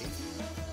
Música